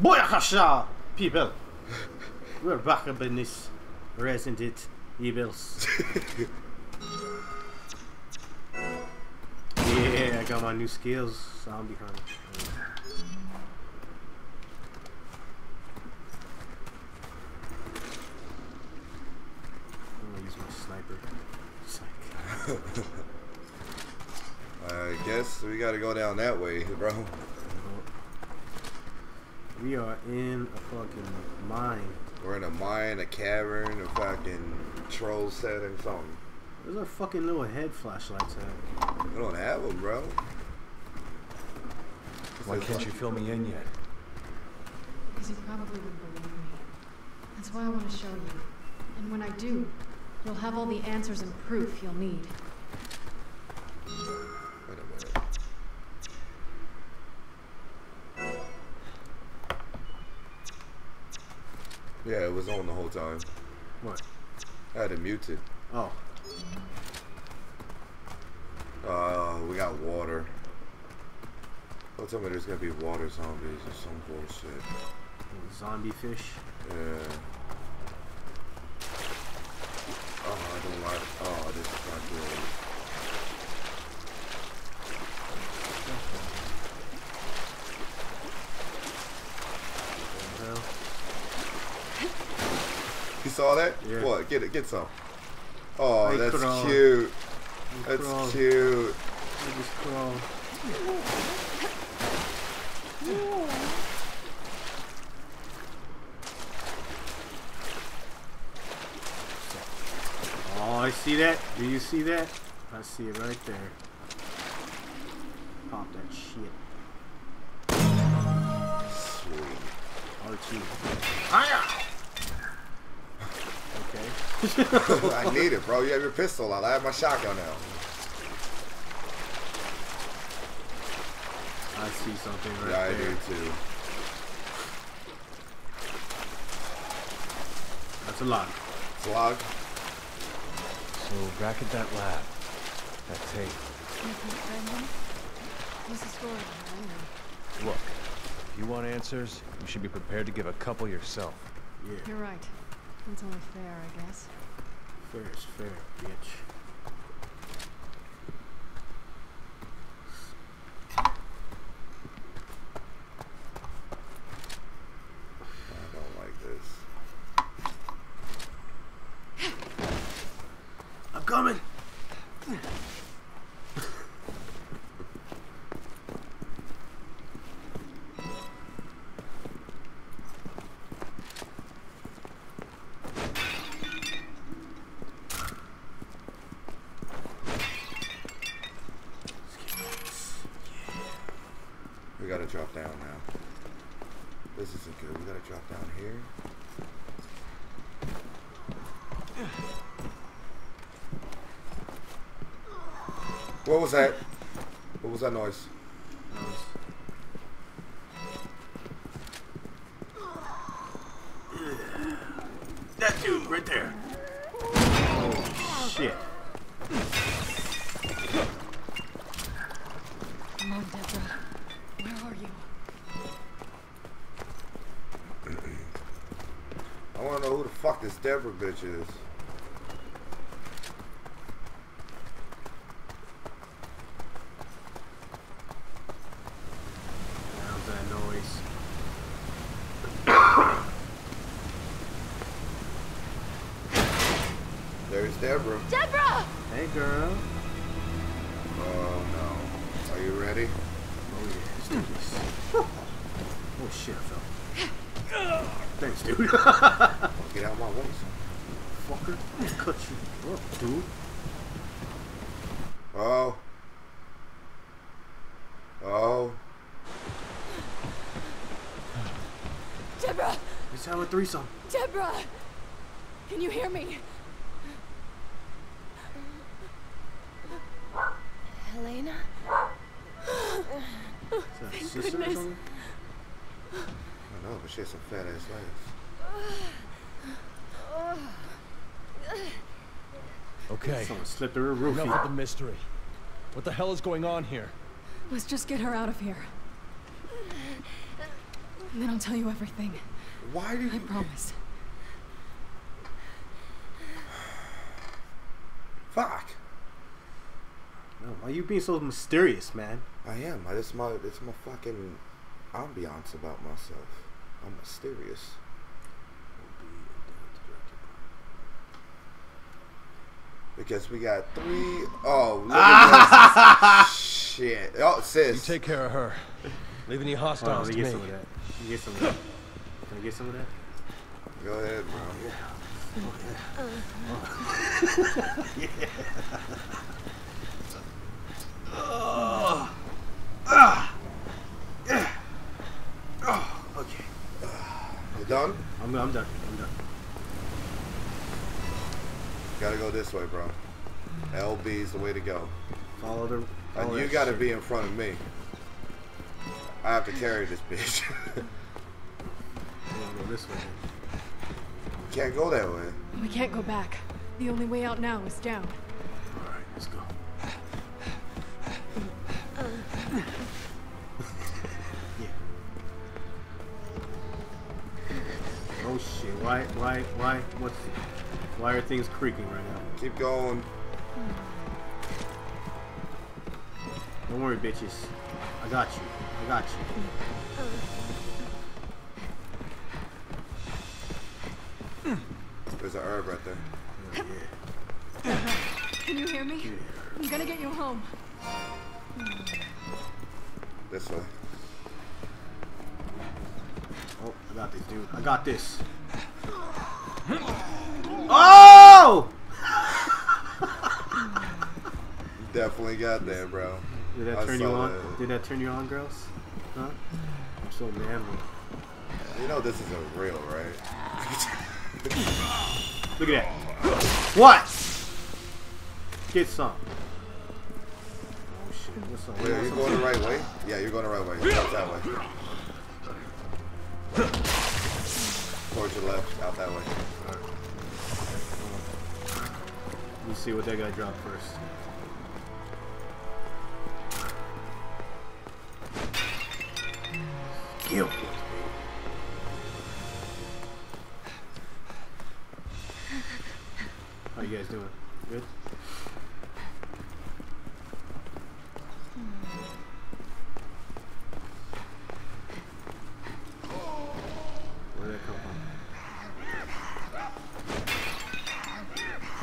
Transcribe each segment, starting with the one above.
Boyakasha, people. We're back up in this Resident Evils. yeah, I got my new skills. Zombie hunter. I'm gonna use my sniper. Psych. I guess we gotta go down that way, bro. We are in a fucking mine. We're in a mine, a cavern, a fucking troll setting, something. Where's our fucking little head flashlights at? We don't have them, bro. Why can't you fill me in yet? Because you probably wouldn't believe me. That's why I want to show you. And when I do, you'll have all the answers and proof you'll need. Yeah, it was on the whole time. What? I had it muted. Oh, Uh, we got water. Don't tell me there's gonna be water zombies or some bullshit. zombie fish. Yeah. Oh, I don't like. Oh, this is not good. What the hell? You saw that? Yeah. What? Get it. Get some. Oh, that's cute. That's cute. Me crawl. Oh, I see that. Do you see that? I see it right there. Pop that shit. Sweet. R2. Hiya! Okay. I need it, bro. You have your pistol out. I have my shotgun now. I see something right yeah, I there. do too. That's a lot. log. So back at that lab, that tape. What's the story? Look, if you want answers, you should be prepared to give a couple yourself. Yeah. You're right. That's only fair, I guess. Fair is fair, bitch. Drop down here. What was that? What was that noise? Deborah. Deborah! Hey girl. Oh no. Are you ready? Oh yeah, let's do this. Oh shit, I fell. Thanks, dude. Get out of my way. Fucker. I'll cut you up, dude. Oh. Oh. Deborah! Let's have a threesome. Deborah! Can you hear me? Helena? Is that a sister or goodness. something? I know, but she has some fat ass legs. Okay, Someone slipped through her enough with the mystery. What the hell is going on here? Let's just get her out of here. And then I'll tell you everything. Why do I you? promise. Fuck. No, why are you being so mysterious, man? I am. I, this is my this is my fucking ambiance about myself. I'm mysterious. Because we got three oh look at this shit. Oh sis, You take care of her. Leave any Hold on, hostiles to me me. get some of that. Let me get some of that. Can I get some of that? Go ahead, bro. Okay. You done? I'm, I'm done. Gotta go this way, bro. LB is the way to go. Follow the. And you that gotta shit. be in front of me. I have to carry this bitch. I'm gonna go this way. Can't go that way. We can't go back. The only way out now is down. All right, let's go. yeah. Oh shit! Why? Why? Why? What's? Why are things creaking right now? Keep going. Don't worry, bitches. I got you. I got you. There's an herb right there. Oh, yeah. Can you hear me? I'm gonna get you home. This way. Oh, I got this, dude. I got this. Oh! Definitely got there, bro. Did that I turn you on? that. Did that turn you on, girls? Huh? I'm so manly. You know this isn't real, right? Look at that. What? Get some. Oh shit! What's up? Wait, are you going the right way? Yeah, you're going the right way. Out that way. Towards your left, out that way. Let me see what that guy dropped first. Kill. How you guys doing? Good?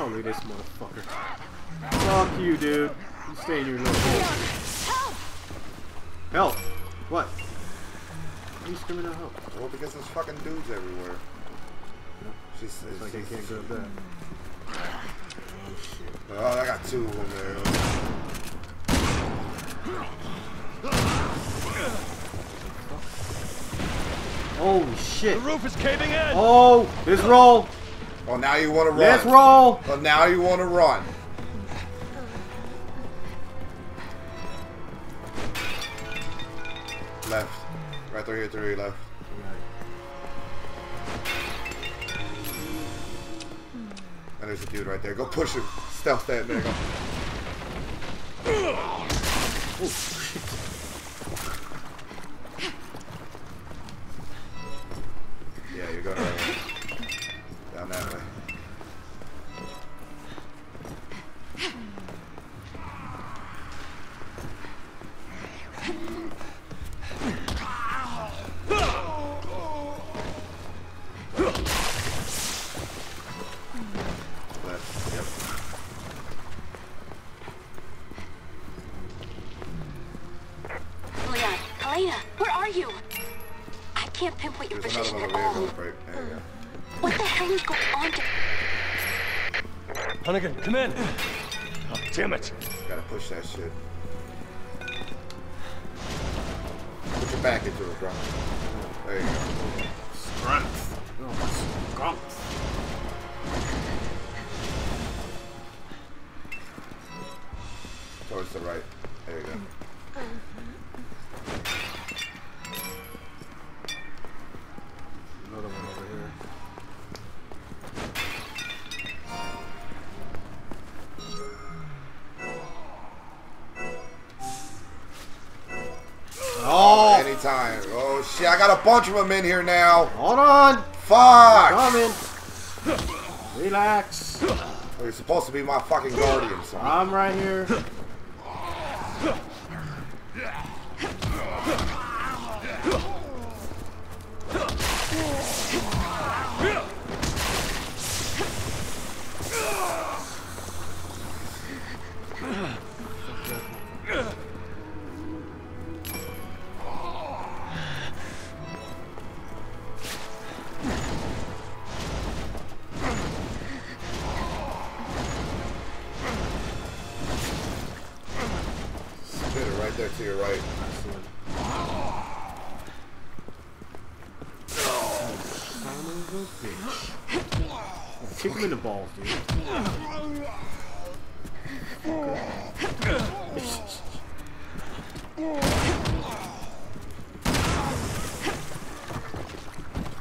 From? Oh, look at this motherfucker. Fuck you, dude. You stay in your little hole. Help! What? Why are you screaming out help? Well, because there's fucking dudes everywhere. She says. It's like I can't grab that. Oh shit. Oh, I got two of them there. Holy shit! The roof is caving in! Oh! Let's roll! Oh, now you want to run. Let's roll! Oh, now you want to run. Left. Right through here, through your left. And there's a dude right there. Go push him. Stealth that nigga. Come in! Oh, damn it! Gotta push that shit. Put your back into it, bro. Shit, I got a bunch of them in here now. Hold on. Fuck! Coming. Relax. You're supposed to be my fucking guardian. I'm right here. Right there to your right. Kick him in the balls, dude.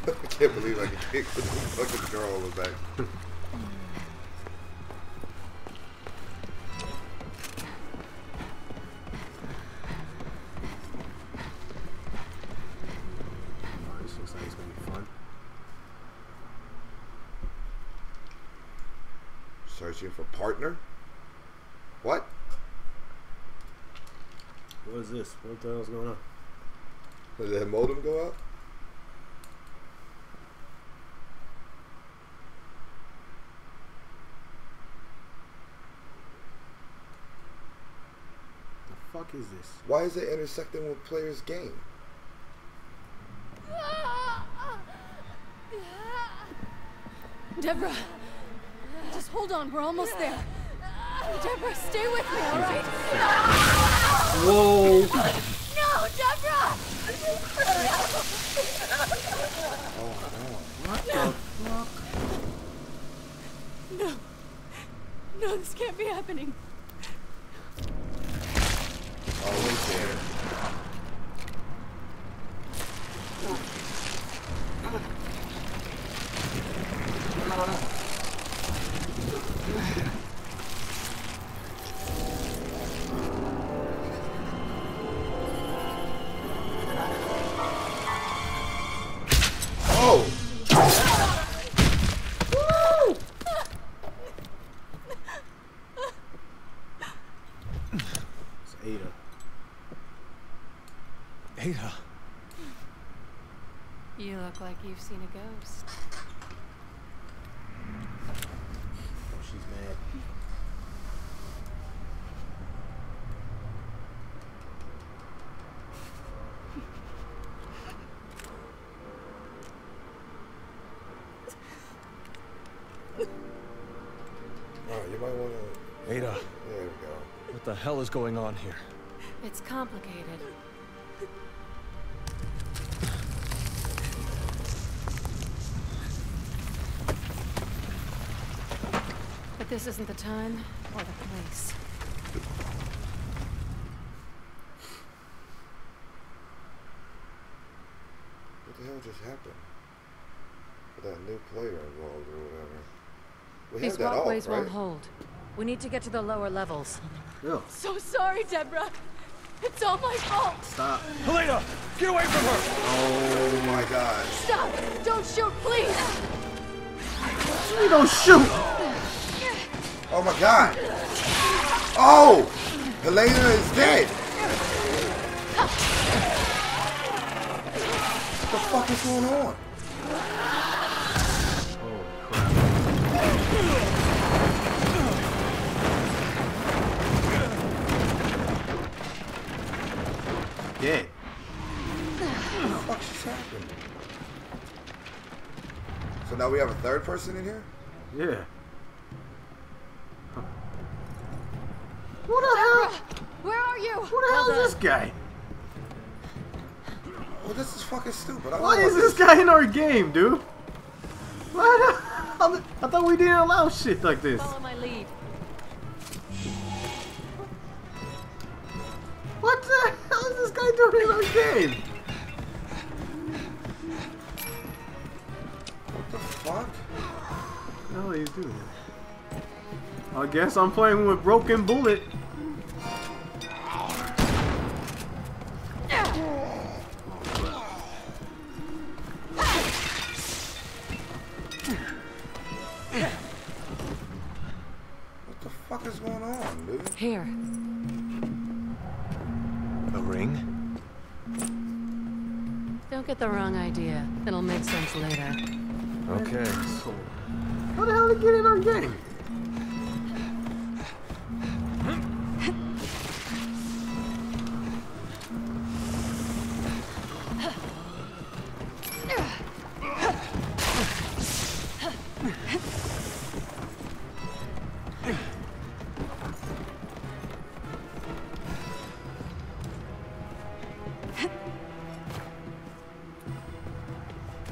I can't believe I can kick the fucking girl in the back. this? What the hell's going on? Did that modem go out? The fuck is this? Why is it intersecting with player's game? Deborah, just hold on. We're almost there. Deborah, stay with me, all right? Whoa! No, Deborah! No. No, this can't be happening. Always there. Ada. Ada. You look like you've seen a ghost. Oh, she's mad. Alright, you might wanna. Ada, There we go. what the hell is going on here? It's complicated. But this isn't the time or the place. What the hell just happened? With that new player involved or whatever. We These had that walkways off, right? won't hold. We need to get to the lower levels. Ew. So sorry, Deborah. It's all my fault. Stop. Helena, get away from her! Oh my god. Stop! Don't shoot, please! We don't shoot! Oh my god. Oh! Helena is dead! What the fuck is going on? Happened? So now we have a third person in here? Yeah. What the hell? Where are you? Who the hell is this guy? Well, this is fucking stupid. I Why is what this guy in our game, dude? What? I thought we didn't allow shit like this. Follow my lead. What the hell is this guy doing in our game? doing. I guess I'm playing with Broken Bullet. Here. A ring? Don't get the wrong idea. It'll make sense later. Okay. How the hell did get in our game?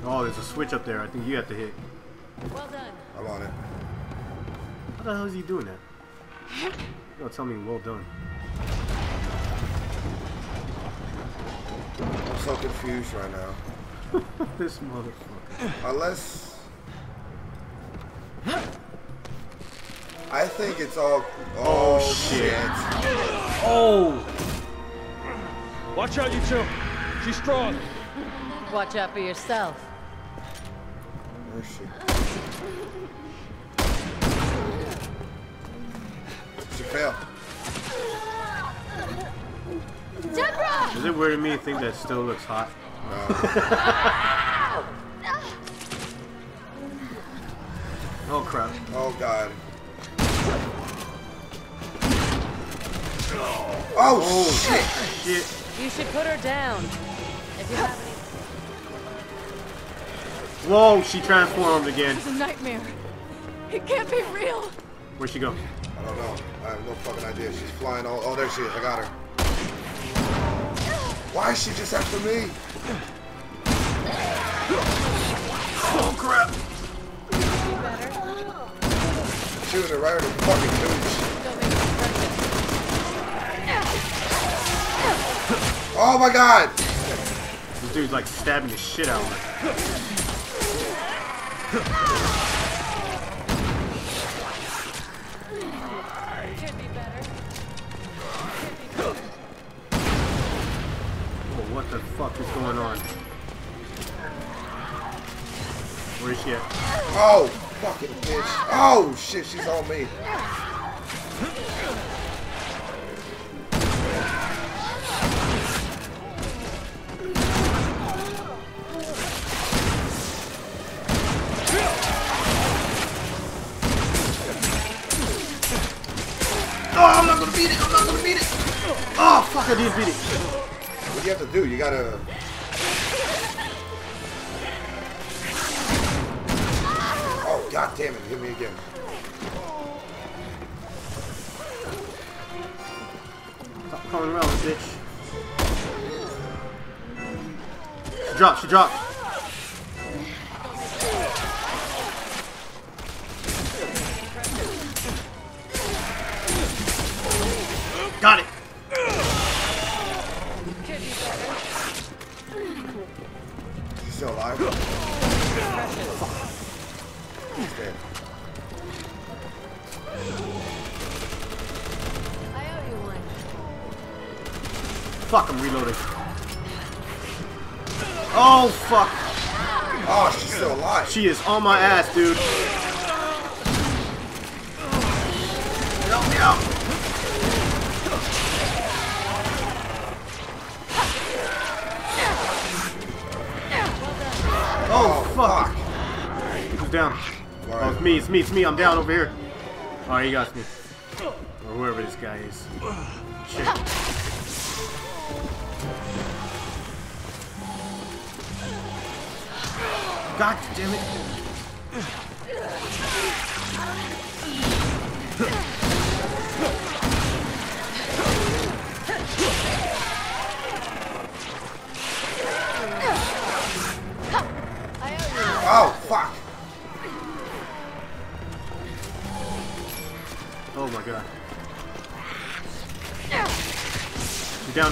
Oh, there's a switch up there. I think you have to hit. Well done. I'm on it. How the hell is he doing that? You don't tell me well done. I'm so confused right now. this motherfucker. Unless. I think it's all. Oh, oh shit. Oh! Watch out, you two. She's strong. Watch out for yourself. Weird to me to think that still looks hot? oh crap. Oh god. Oh, oh, shit! Shit. You should put her down. If you have any. Whoa, she transformed again. It's a nightmare. It can't be real. Where'd she go? I don't know. I have no fucking idea. She's flying all. Oh, there she is. I got her. Why is she just after me? Oh crap. Shooting her right in the fucking gooch. Don't make me precious. Oh my god! This dude's like stabbing the shit out of her. Fuck is going on? Where is she at? Oh, fucking bitch. Oh shit, she's on me. Oh, I'm not gonna beat it. I'm not gonna beat it. Oh, fuck, I did beat it. You have to do? You gotta. Oh god damn it! Hit me again. Stop calling around, bitch. She dropped, she dropped. She's still alive. She's dead. I owe you one. Fuck, I'm reloading. Oh, fuck. Oh, she's still alive. She is on my ass, dude. Fuck. Who's down? Oh, it's me, it's me, it's me. I'm down over here. Oh, he got me. Or whoever this guy is. Shit. God damn it.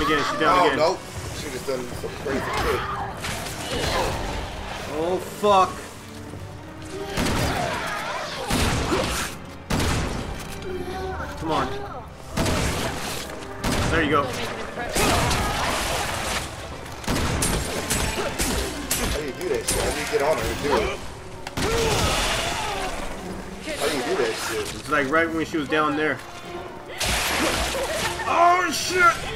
Down again, she's down Oh again. nope. She just done some crazy shit. Oh fuck. Come on. There you go. How do you do that shit? How do you get on her and do it? How do you do that shit? It's like right when she was down there. Oh shit!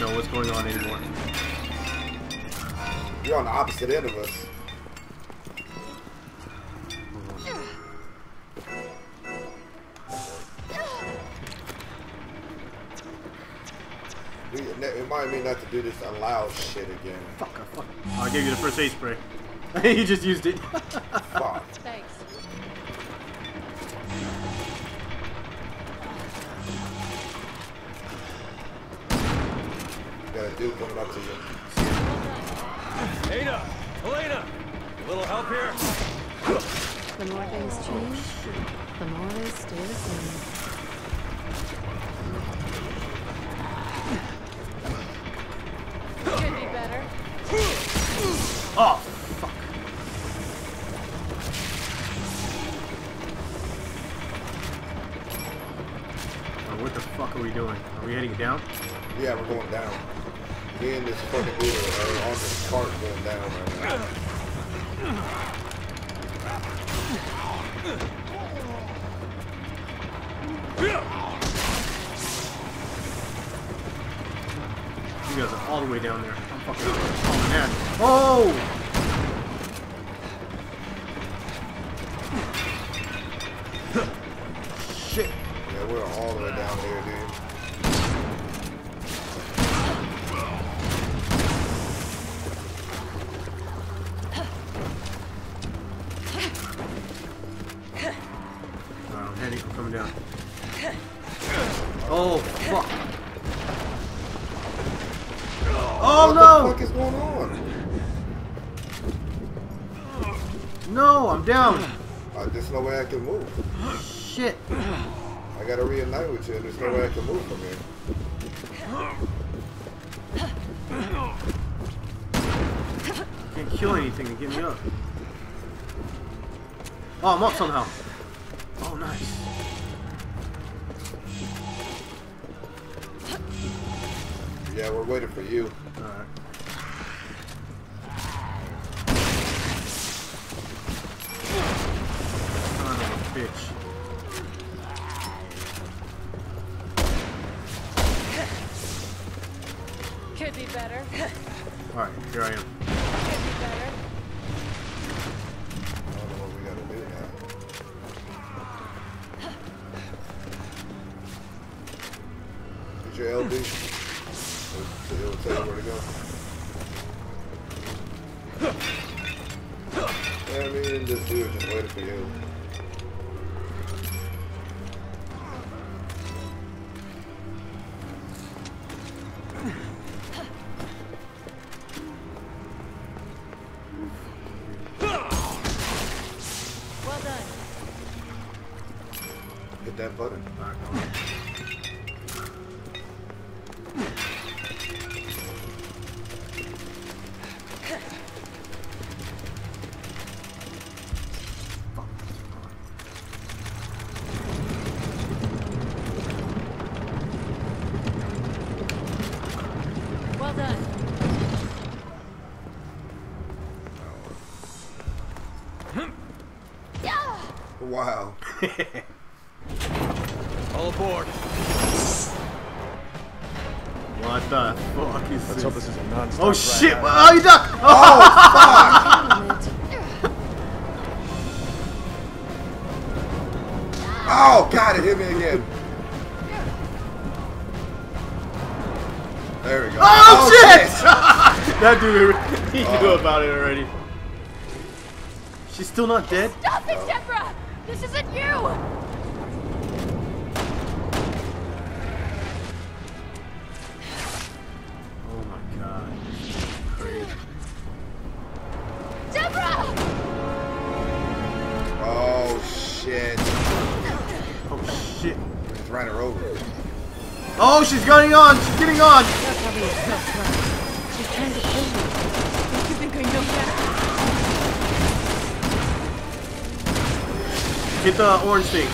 Know what's going on anymore. You're on the opposite end of us. We- It reminded me not to do this loud shit again. Fuck, I fuck. Oh, I gave you the first aid spray. you just used it. Fuck. Thanks. Dude coming up to you. Ada! Elena! A little help here? The more things change, the more they stay the same. Could be better. oh, fuck. Oh, what the fuck are we doing? Are we heading down? Yeah, we're going down. Me and this fucking dude are on this cart going down right now. You guys are all the way down there. I'm fucking oh, man. Oh! There's no way I can move. Shit. I gotta reunite with you, and there's no way I can move from here. Can't kill anything to get me up. Oh, I'm up somehow. Oh, nice. Yeah, we're waiting for you. Alright. Alright, here I am. Be. I do. Get your LB. It'll, tell you where to go. I mean, this dude just waiting for you. Wow. All aboard. What the fuck is Let's this? hope this is a non-stop Oh ride shit! out. Oh, you duck! Oh, Oh, God, it hit me again. There we go. oh, oh shit! that dude, he knew uh-huh. about it already. She's still not dead? Stop it, Deborah! This isn't you! Oh my god. Crazy. Oh, shit. Oh shit. Just ran her over. Oh, she's getting on! She's getting on! Get the orange thing.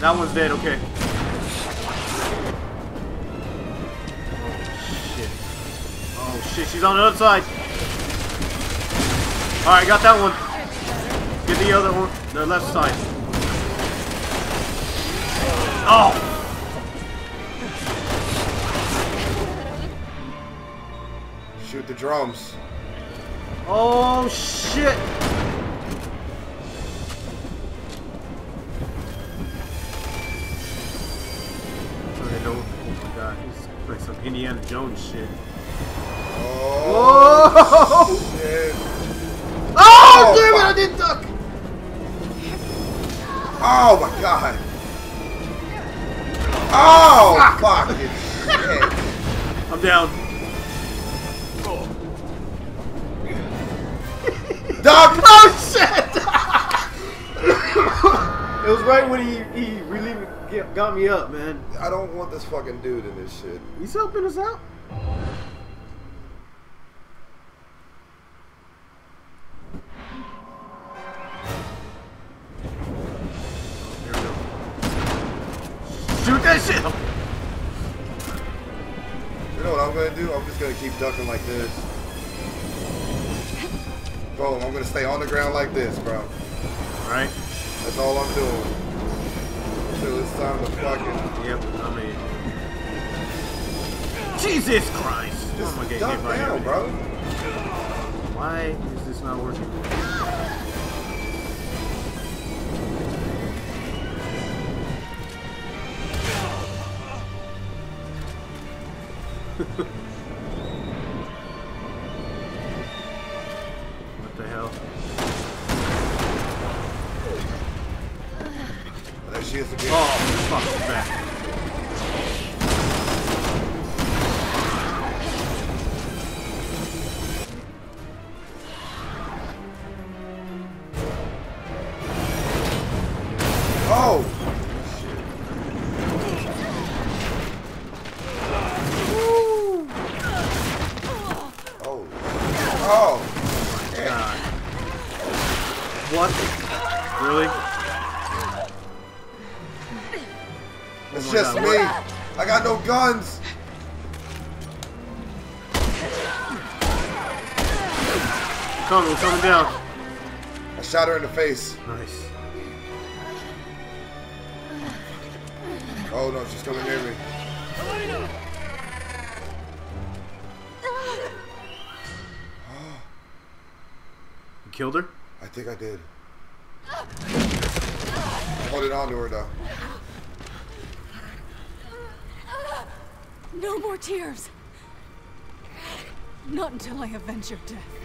That one's dead, okay. Oh, shit. Oh shit, she's on the other side. Alright, got that one. Get the other one, the left side. Oh! Shoot the drums. Oh shit! Okay, no. Oh my god, he's like some Indiana Jones shit. Oh, Oh! shit. Oh, Oh, damn it, I didn't duck! Oh my god. Oh, fucking shit. I'm down. Right when he he really got me up, man. I don't want this fucking dude in this shit. He's helping us out. There we go. Shoot that shit! You know what I'm gonna do? I'm just gonna keep ducking like this. Bro, I'm gonna stay on the ground like this, bro. Alright. That's all I'm doing. Until it's time to fucking Yep, I mean. Jesus Christ! just I'm gonna get hit by down, bro. Why is this not working? Is again. Oh, fuck, she's face. Nice. Oh no, she's coming near me. You killed her? I think I did. Holding on to her though. No more tears. Not until I avenge your death.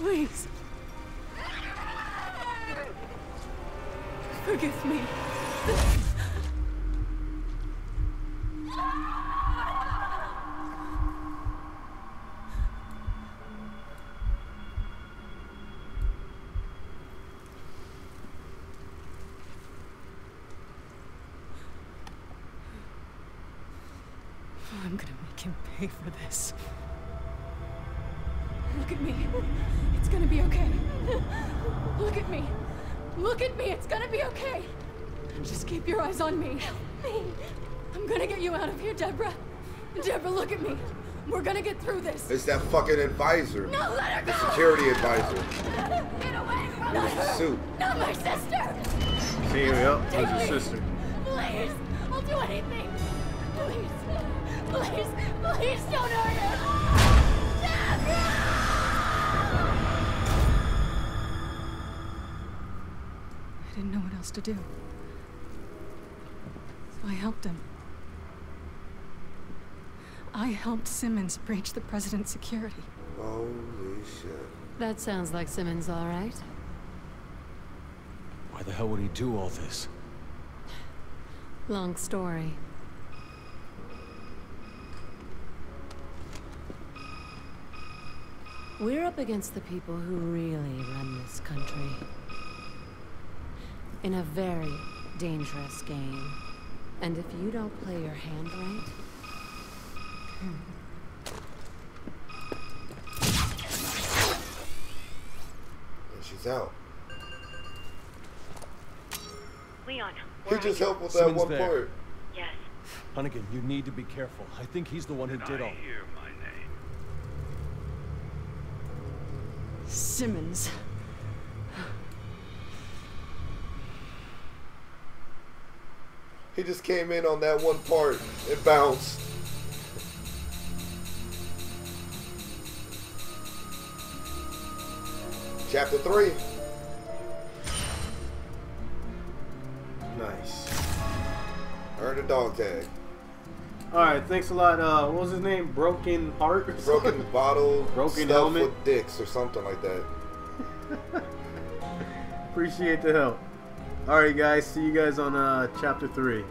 Please. Forgive me. It's that fucking advisor. No, let her go. Security advisor. Get away from With the suit. Not my sister. See, yep, that's your sister. Please, I'll do anything. Please, please, please don't hurt her. Deborah! I didn't know what else to do. So I helped him. I helped Simmons breach the president's security. Holy shit. That sounds like Simmons, all right. Why the hell would he do all this? Long story. We're up against the people who really run this country. In a very dangerous game. And if you don't play your hand right, And she's out. Leon, He just you? helped with that Simmons one there. part. Yes. Hunnigan, you need to be careful. I think he's the one who did all. hear my name. Simmons. He just came in on that one part and bounced. Chapter 3. Nice. Earned a dog tag. Alright, thanks a lot. Uh, what was his name? Broken Heart? Broken bottle, Broken helmet. with dicks or something like that. Appreciate the help. Alright, guys. See you guys on uh, chapter 3.